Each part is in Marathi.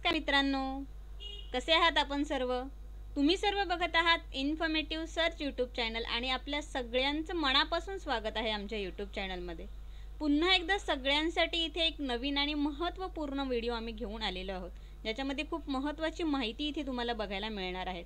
नमस्कार मित्रांनो? कसे आहात आपण सर्व? तुम्ही सर्व बघत आहात इन्फॉर्मेटिव्ह सर्च यूट्यूब चॅनल आणि आपल्या सगळ्यांचं मनापासून स्वागत आहे आमच्या यूट्यूब चॅनलमध्ये पुन्हा एकदा सगळ्यांसाठी इथे एक नवीन आणि महत्त्वपूर्ण व्हिडिओ आम्ही घेऊन आलेलो आहोत. ज्याच्यामध्ये खूप महत्त्वाची माहिती इथे तुम्हाला बघायला मिळणार आहेत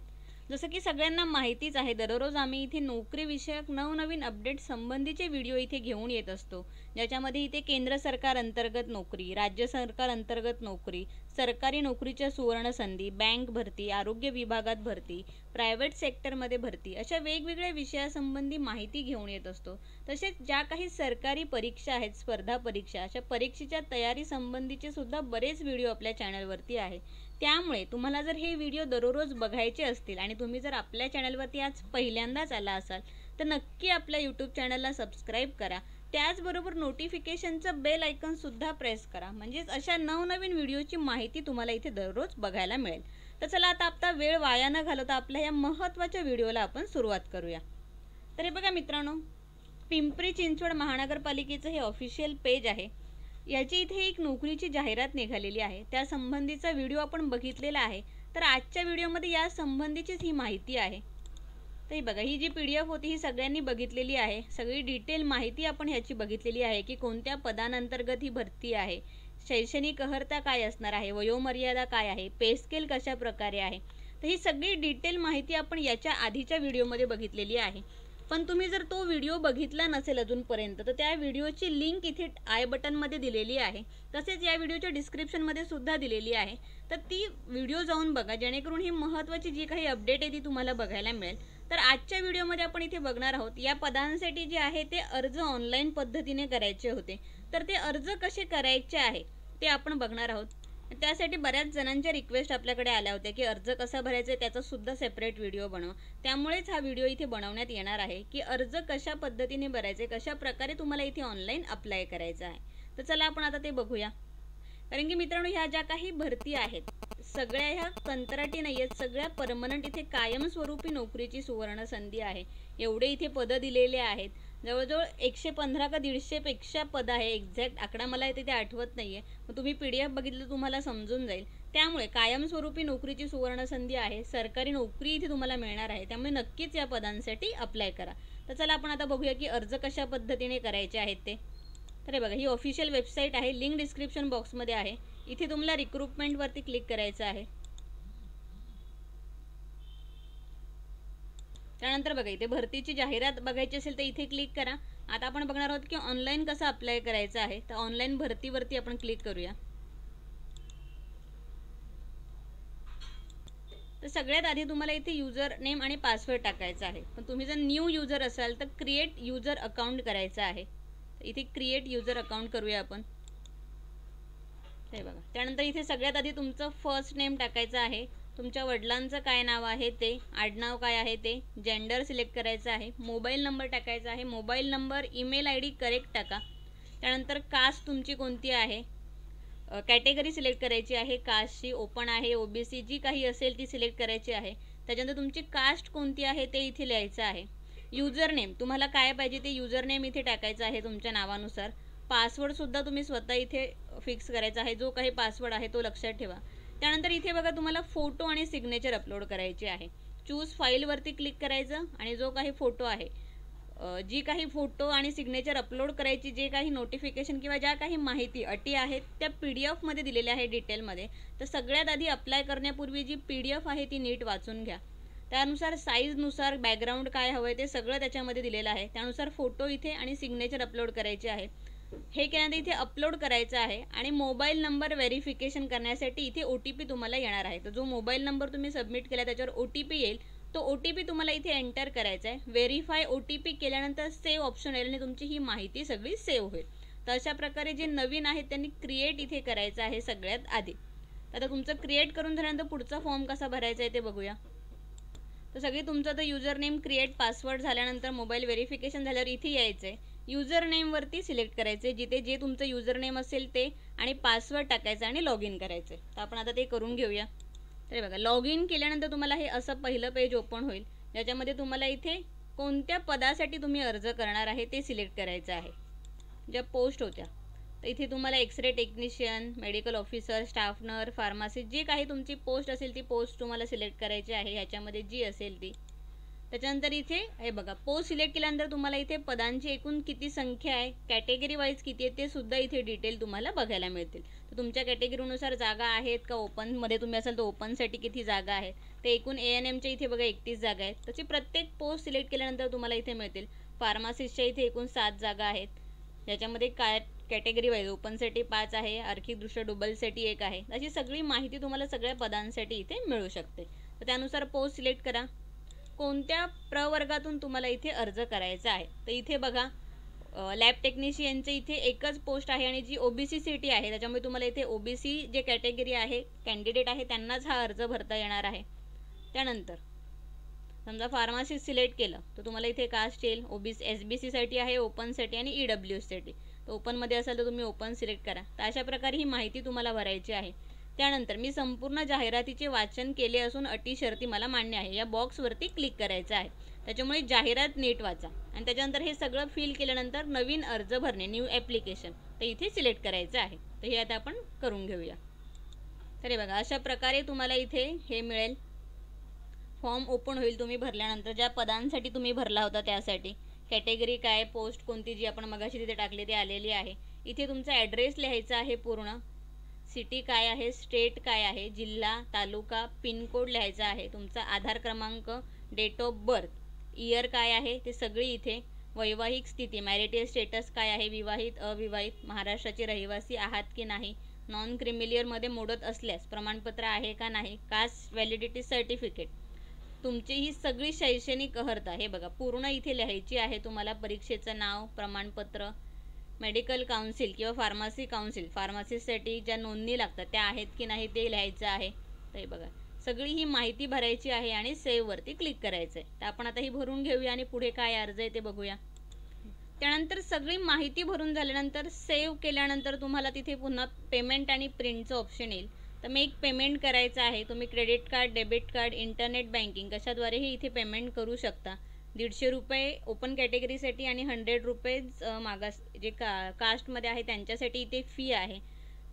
जसं की सगळ्यांना माहितीच आहे दररोज आम्ही इथे नोकरीविषयक नवनवीन अपडेट संबंधीचे व्हिडिओ इथे घेऊन येत असतो. ज्याच्यामध्ये इथे केंद्र सरकार अंतर्गत नोकरी राज्य सरकार अंतर्गत नोकरी सरकारी नोकरीच्या सुवर्ण संधी बँक भरती आरोग्य विभागात भरती प्रायव्हेट सेक्टरमध्ये भरती अशा वेगवेगळ्या विषयासंबंधी माहिती घेऊन येत असतो. तसेच ज्या काही सरकारी परीक्षा आहेत स्पर्धा परीक्षा अशा परीक्षेच्या तयारी संबंधीचे सुद्धा बरेच व्हिडिओ आपल्या चॅनलवरती आहे. त्यामुळे तुम्हाला जर हे व्हिडिओ दररोज बघायचे असतील आणि तुम्ही जर आपल्या चॅनलवरती आज पहिल्यांदाच आला असाल तर नक्की आपल्या यूट्यूब चॅनलला सबस्क्राईब करा. त्याचबरोबर नोटिफिकेशनचं बेल आयकनसुद्धा प्रेस करा. म्हणजेच अशा नवनवीन व्हिडिओची माहिती तुम्हाला इथे दररोज बघायला मिळेल. तर चला आता आपला वेळ वाया न घालवता आपल्या या महत्त्वाच्या व्हिडिओला आपण सुरुवात करूया. तर हे बघा मित्रांनो पिंपरी चिंचवड महानगरपालिकेचं हे ऑफिशियल पेज आहे. याची इथे एक नोकरीची जाहिरात निघालेली आहे. त्या संबंधीचा व्हिडिओ आपण बघितलेला आहे. तर आजच्या व्हिडिओमध्ये या संबंधीचीच ही माहिती आहे. तर बघा ही जी पी डी एफ होती ही सगळ्यांनी बघितलेली आहे. सगळी डिटेल माहिती आपण ह्याची बघितलेली आहे की कोणत्या पदांअंतर्गत ही भरती आहे. शैक्षणिक अर्हता काय असणार आहे? वयोमर्यादा काय आहे? पेस्केल कशा प्रकारे आहे? तर ही सगळी डिटेल माहिती आपण याच्या आधीच्या व्हिडिओमध्ये बघितलेली आहे. पण तुम्ही जर तो व्हिडिओ बघितला नसेल अजूनपर्यंत तर त्या व्हिडिओची लिंक इथे आय बटनमध्ये दिलेली आहे. तसेच या व्हिडिओच्या डिस्क्रिप्शनमध्ये सुद्धा दिलेली आहे. तर ती व्हिडिओ जाऊन बघा जेणेकरून ही महत्त्वाची जी काही अपडेट आहे ती तुम्हाला बघायला मिळेल. तर आजच्या व्हिडिओमध्ये आपण इथे बघणार आहोत या पदांसाठी जे आहे ते अर्ज ऑनलाईन पद्धतीने करायचे होते. तर ते अर्ज कसे करायचे आहे ते आपण बघणार आहोत. त्यासाठी बऱ्याच जणांच्या रिक्वेस्ट आपल्याकडे आल्या होत्या की अर्ज कसा भरायचा आहे त्याचा सुद्धा सेपरेट व्हिडिओ बनव. त्यामुळेच हा व्हिडिओ इथे बनवण्यात येणार आहे की अर्ज कशा पद्धतीने भरायचे कशा प्रकारे तुम्हाला इथे ऑनलाईन अप्लाय करायचं आहे. तर चला आपण आता ते बघूया. कारण की मित्रांनो ह्या ज्या काही भरती आहेत सगळ्या ह्या कंत्राटी नाही आहेत सगळ्या परमनंट इथे कायमस्वरूपी नोकरीची सुवर्ण संधी आहे. एवढे इथे पदं दिलेले आहेत. जवळजवळ एकशे पंधरा का दीडशेपेक्षा पद आहे. एक्झॅक्ट आकडा मला इथे ते आठवत नाही आहे मग तुम्ही पी डी एफ बघितलं तुम्हाला समजून जाईल. त्यामुळे कायमस्वरूपी नोकरीची सुवर्ण संधी आहे. सरकारी नोकरी इथे तुम्हाला मिळणार आहे. त्यामुळे नक्कीच या पदांसाठी अप्लाय करा. तर चला आपण आता बघूया की अर्ज कशा पद्धतीने करायचे आहेत ते. तर हे बघा ही ऑफिशियल वेबसाईट आहे. लिंक डिस्क्रिप्शन बॉक्समध्ये आहे. इथे तुम्हाला रिक्रुटमेंटवरती क्लिक करायचं आहे. त्यानंतर बघा इथे भरतीची जाहिरात बघायची असेल तर इथे क्लिक करा. आता आपण बघणार आहोत की ऑनलाईन कसं अप्लाय करायचं आहे. तर ऑनलाईन भरतीवरती आपण क्लिक करूया. तर सगळ्यात आधी तुम्हाला इथे युजर नेम आणि पासवर्ड टाकायचा आहे. पण तुम्ही जर न्यू युजर असाल तर क्रिएट युजर अकाउंट करायचं आहे. इथे क्रिएट युजर अकाउंट करूया आपण. हे बघा. त्यानंतर इथे सगळ्यात आधी तुमचं फर्स्ट नेम टाकायचं आहे. तुमच्या वडिलांचं काय नाव आहे ते आडनाव काय आहे ते जेंडर सिलेक्ट करायचं आहे. मोबाईल नंबर टाकायचा आहे. Mobile number email I D correct टाका. त्यानंतर कास्ट तुमची कोणती आहे? कॅटेगरी सिलेक्ट करायची आहे. कास्टची ओपन आहे. ओबीसी जी काही असेल ती सिलेक्ट करायची आहे. त्याच्यानंतर तुमची कास्ट कोणती आहे ते इथे लिहायचं आहे. युजर नेम तुम्हाला काय पाहिजे ते युजर नेम इथे टाकायचं आहे तुमच्या नावानुसार. पासवर्डसुद्धा तुम्ही स्वतः इथे फिक्स करायचा आहे. जो काही पासवर्ड आहे तो लक्षात ठेवा. त्यानंतर इथे बघा तुम्हाला फोटो आणि सिग्नेचर अपलोड करायचे आहे. चूज फाईलवरती क्लिक करायचं आणि जो काही फोटो आहे जी काही फोटो आणि सिग्नेचर अपलोड करायची जे काही नोटिफिकेशन किंवा ज्या काही माहिती अटी आहेत त्या पी डी एफमध्ये दिलेल्या आहे डिटेलमध्ये तर सगळ्यात आधी अप्लाय करण्यापूर्वी जी पी डी एफ आहे ती नीट वाचून घ्या. त्यानुसार साईजनुसार बॅकग्राऊंड काय हवं आहे ते सगळं त्याच्यामध्ये दिलेलं आहे. त्यानुसार फोटो इथे आणि सिग्नेचर अपलोड करायचे आहे. हे केल्यानंतर इथे अपलोड करायचं आहे आणि मोबाईल नंबर व्हेरिफिकेशन करण्यासाठी इथे ओ टी पी तुम्हाला येणार आहे. तर जो मोबाईल नंबर तुम्ही सबमिट केला त्याच्यावर ओ टी पी येईल. तो ओ टी पी तुम्हाला इथे एंटर करायचा आहे. व्हेरीफाय ओ टी पी केल्यानंतर सेव्ह ऑप्शन येईल आणि तुमची ही माहिती सगळी सेव्ह होईल. तर अशा प्रकारे जे नवीन आहेत त्यांनी क्रिएट इथे करायचं आहे सगळ्यात आधी. आता तुमचं क्रिएट करून झाल्यानंतर पुढचा फॉर्म कसा भरायचा आहे ते बघूया. तर सगळी तुमचं तर युजर नेम क्रिएट पासवर्ड झाल्यानंतर मोबाईल व्हेरिफिकेशन झाल्यावर इथे यायचं आहे युजर नेमवरती सिलेक्ट करायचे जिथे जे तुमचं युजर नेम असेल ते आणि पासवर्ड टाकायचं आणि लॉग इन करायचं. तर आपण आता ते करून घेऊया. तर बघा लॉग इन केल्यानंतर तुम्हाला हे असं पहिलं पेज ओपन होईल ज्याच्यामध्ये तुम्हाला इथे कोणत्या पदासाठी तुम्ही अर्ज करणार आहे ते सिलेक्ट करायचं आहे. ज्या पोस्ट होत्या. तर इथे तुम्हाला x ray technician medical officer staff nurse pharmacist जी काही तुमची पोस्ट असेल ती पोस्ट तुम्हाला सिलेक्ट करायची आहे ह्याच्यामध्ये जी असेल ती. त्याच्यानंतर इथे हे बघा पोस्ट सिलेक्ट केल्यानंतर तुम्हाला इथे पदांची एकूण किती संख्या आहे कॅटेगरी वाईज किती आहे ते सुद्धा इथे डिटेल तुम्हाला बघायला मिळतील. तर तुमच्या कॅटेगरीनुसार जागा आहेत का ओपनमध्ये तुम्ही असाल तर ओपनसाठी किती जागा आहेत? ते एकूण ए एन एमच्या इथे बघा एकतीस जागा आहेत. तशी प्रत्येक पोस्ट सिलेक्ट केल्यानंतर तुम्हाला इथे मिळतील. फार्मासिस्टच्या इथे एकूण सात जागा आहेत. ज्याच्यामध्ये काय कॅटेगरी वाईज ओपनसाठी पाच आहे आर्थिकदृष्ट्या डुबलसाठी एक आहे. अशी सगळी माहिती तुम्हाला सगळ्या पदांसाठी इथे मिळू शकते. तर त्यानुसार पोस्ट सिलेक्ट करा. कोणत्या प्रवर्गातून तुम्हाला इथे अर्ज करायचा आहे? तर इथे बघा लॅब टेक्निशियनचे इथे एकच पोस्ट आहे आणि जी ओबीसी सिटी आहे त्याच्यामुळे तुम्हाला इथे ओबीसी जे कॅटेगरी आहे कॅन्डिडेट आहे त्यांनाच हा अर्ज भरता येणार आहे. त्यानंतर समजा फार्मासिस्ट सिलेक्ट केलं तर तुम्हाला इथे कास्ट येईल. ओबीसी एस बी सीसाठी आहे ओपनसाठी आणि ई डब्ल्यू सीसाठी तर ओपनमध्ये असाल तर तुम्ही ओपन सिलेक्ट करा. तर अशा प्रकारे ही माहिती तुम्हाला भरायची आहे. त्यानंतर मी संपूर्ण जाहिरातीचे वाचन केले असून अटी शर्ती मला मान्य आहे. या बॉक्सवरती क्लिक करायचं आहे. त्याच्यामुळे जाहिरात नीट वाचा. आणि त्याच्यानंतर हे सगळं फिल केल्यानंतर नवीन अर्ज भरणे न्यू ॲप्लिकेशन तर इथे सिलेक्ट करायचं आहे. तर हे आता आपण करून घेऊया. तर हे बघा अशा प्रकारे तुम्हाला इथे हे मिळेल. फॉर्म ओपन होईल तुम्ही भरल्यानंतर. ज्या पदांसाठी तुम्ही भरला होता त्यासाठी. कॅटेगरी काय पोस्ट कोणती जी आपण मगाशी तिथे टाकली ती आलेली आहे. इथे तुमचा ॲड्रेस लिहायचा आहे पूर्ण. सिटी काय आहे स्टेट काय आहे जिल्हा तालुका पिनकोड लिहायचा आहे. तुमचा आधार क्रमांक डेट ऑफ बर्थ इयर काय आहे ते सगळी इथे वैवाहिक स्थिती मॅरिटियल स्टेटस काय आहे विवाहित अविवाहित महाराष्ट्राचे रहिवासी आहात की नाही नॉन क्रिमिलियरमध्ये मोडत असल्यास प्रमाणपत्र आहे का नाही कास्ट व्हॅलिडिटी सर्टिफिकेट तुमची ही सगळी शैक्षणिक अर्हता हे बघा पूर्ण इथे लिहायची आहे तुम्हाला परीक्षेचं नाव प्रमाणपत्र मेडिकल काउन्सिल किंवा फार्मसी काउन्सिल फार्मसीसाठी ज्या नोंदणी लागतात त्या आहेत की नाही ते लिहायचं आहे. तर हे बघा सगळी ही माहिती भरायची आहे आणि सेव्हवरती क्लिक करायचं आहे तर आपण आता ही भरून घेऊया आणि पुढे काय अर्ज आहे ते बघूया. त्यानंतर सगळी माहिती भरून झाल्यानंतर सेव्ह केल्यानंतर तुम्हाला तिथे पुन्हा पेमेंट आणि प्रिंटचं ऑप्शन येईल. तर मी एक पेमेंट करायचं आहे. तुम्ही credit card debit card internet banking कशाद्वारेही इथे पेमेंट करू शकता. दीडशे रुपये ओपन कॅटेगरीसाठी आणि हंड्रेड रुपीज मागास जे का कास्टमध्ये आहे त्यांच्यासाठी इथे फी आहे.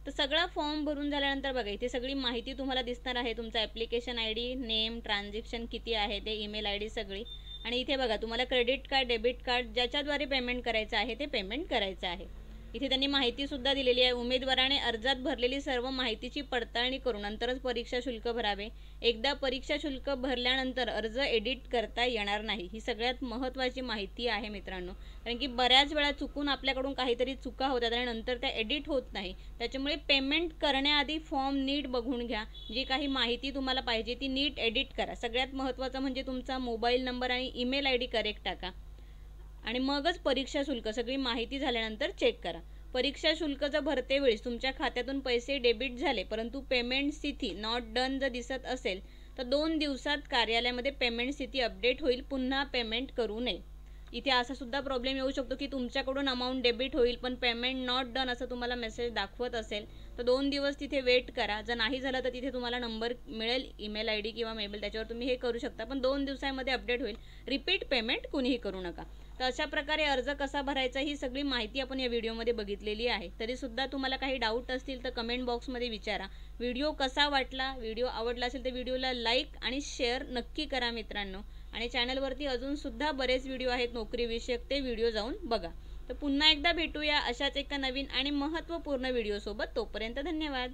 तर सगळा फॉर्म भरून झाल्यानंतर बघा इथे सगळी माहिती तुम्हाला दिसणार आहे. तुमचा application I D name transaction किती आहे ते ईमेल आय डी सगळी. आणि इथे बघा तुम्हाला क्रेडिट कार्ड डेबिट कार्ड ज्याच्याद्वारे पेमेंट करायचं आहे ते पेमेंट करायचं आहे. इथे त्यांनी माहितीसुद्धा दिलेली आहे. उमेदवाराने अर्जात भरलेली सर्व माहितीची पडताळणी करून नंतरच परीक्षा शुल्क भरावे. एकदा परीक्षा शुल्क भरल्यानंतर अर्ज एडिट करता येणार नाही. ही सगळ्यात महत्त्वाची माहिती आहे मित्रांनो. कारण की बऱ्याच वेळा चुकून आपल्याकडून काहीतरी चुका होतात आणि नंतर त्या एडिट होत नाही. त्याच्यामुळे पेमेंट करण्याआधी फॉर्म नीट बघून घ्या. जी काही माहिती तुम्हाला पाहिजे ती नीट एडिट करा. सगळ्यात महत्त्वाचं म्हणजे तुमचा मोबाईल नंबर आणि ईमेल आय डी करेक्ट टाका. आणि मगच परीक्षा शुल्क सगळी माहिती झाल्यानंतर चेक करा. परीक्षा शुल्क जर भरते तुमच्या खात्यातून पैसे डेबिट झाले परंतु पेमेंट स्थिती नॉट डन जर दिसत असेल तर दोन दिवसात कार्यालयामध्ये पेमेंट स्थिती अपडेट होईल पुन्हा पेमेंट करू नये. इथे असा सुद्धा प्रॉब्लेम येऊ शकतो की तुमच्याकडून अमाऊंट डेबिट होईल पण पेमेंट नॉट डन असं तुम्हाला मेसेज दाखवत असेल तर दोन दिवस तिथे वेट करा. जर नाही झालं तर तिथे तुम्हाला नंबर मिळेल ईमेल आय डी किंवा मेबल त्याच्यावर तुम्ही हे करू शकता पण दोन दिवसामध्ये अपडेट होईल. रिपीट पेमेंट कुणीही करू नका. तर अशा प्रकारे अर्ज कसा भरायचा ही सगळी माहिती आपण या व्हिडिओमध्ये बघितलेली आहे. तरीसुद्धा तुम्हाला काही डाऊट असतील तर कमेंट बॉक्समध्ये विचारा. व्हिडिओ कसा वाटला व्हिडिओ आवडला असेल तर व्हिडिओला लाईक आणि शेअर नक्की करा मित्रांनो. आणि चॅनलवरती अजूनसुद्धा बरेच व्हिडिओ आहेत नोकरीविषयक ते व्हिडिओ जाऊन बघा. तर पुन्हा एकदा भेटूया अशाच एका नवीन आणि महत्त्वपूर्ण व्हिडिओसोबत. तोपर्यंत धन्यवाद.